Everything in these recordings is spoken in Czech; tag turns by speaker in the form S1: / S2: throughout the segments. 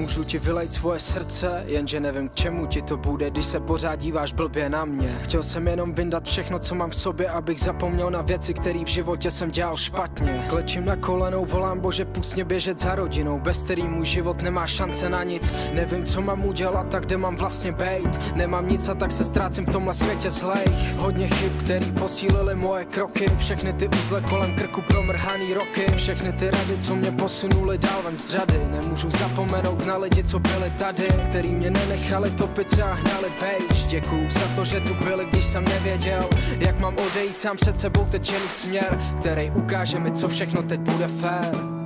S1: Můžu ti vylejt svoje srdce, jenže nevím k čemu ti to bude, když se pořád díváš blbě na mě. Chtěl jsem jenom vyndat všechno, co mám v sobě, abych zapomněl na věci, které v životě jsem dělal špatně. Klečím na kolenou, volám bože, pust mě běžet za rodinou, bez který můj život nemá šance na nic. Nevím, co mám udělat, tak kde mám vlastně bejt. Nemám nic a tak se ztrácím v tomhle světě zlej. Hodně chyb, který posílili moje kroky, všechny ty uzle kolem krku promrhaný roky, všechny ty rady, co mě posunuli dál ven z řady. Nemůžu zapomenout na lidi, co byli tady, který mě nenechali topit se a hnali vejš. Děkuju za to, že tu byli, když jsem nevěděl, jak mám odejít sám před sebou teď směr, který ukáže mi, co všechno teď bude fér.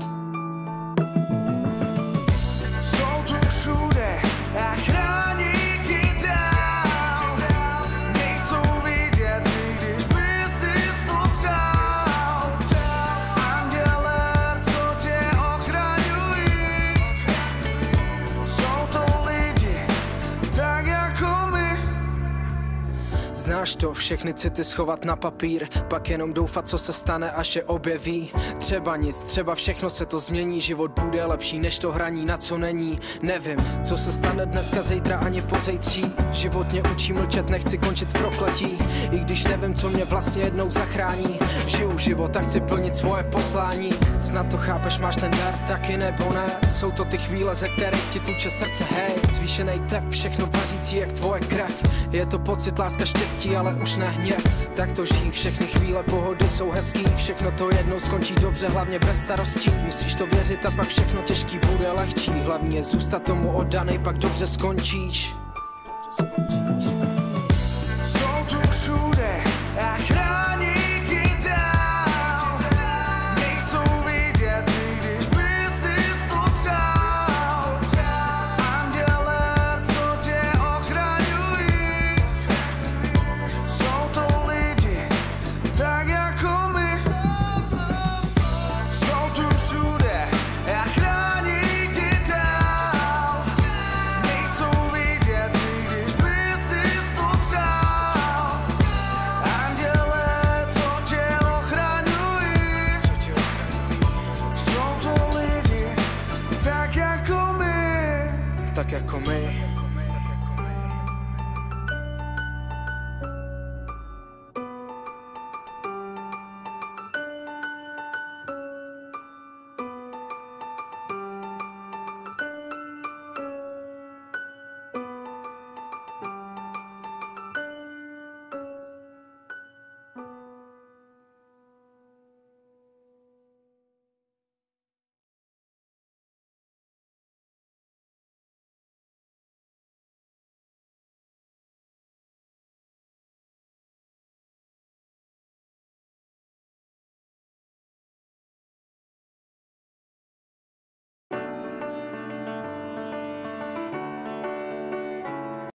S1: Znáš to, všechny city schovat na papír, pak jenom doufat, co se stane, až je objeví. Třeba nic, třeba všechno se to změní, život bude lepší než to hraní, na co není. Nevím, co se stane dneska, zítra ani pozejtří. Život mě učí mlčet, nechci končit prokletí, i když nevím, co mě vlastně jednou zachrání. Žiju život a chci plnit svoje poslání. Snad to chápeš, máš ten dar, taky nebo ne. Jsou to ty chvíle, ze kterých ti tuče srdce, hej. Zvýšený tep, všechno vařící jak tvoje krev. Je to pocit, láska, štěstí, ale už ne hněv. Tak to žijí, všechny chvíle pohody jsou hezký. Všechno to jednou skončí dobře, hlavně bez starostí. Musíš to věřit a pak všechno těžký bude lehčí. Hlavně zůstat tomu oddanej, pak dobře skončíš.
S2: Jsou Jsou to lidi,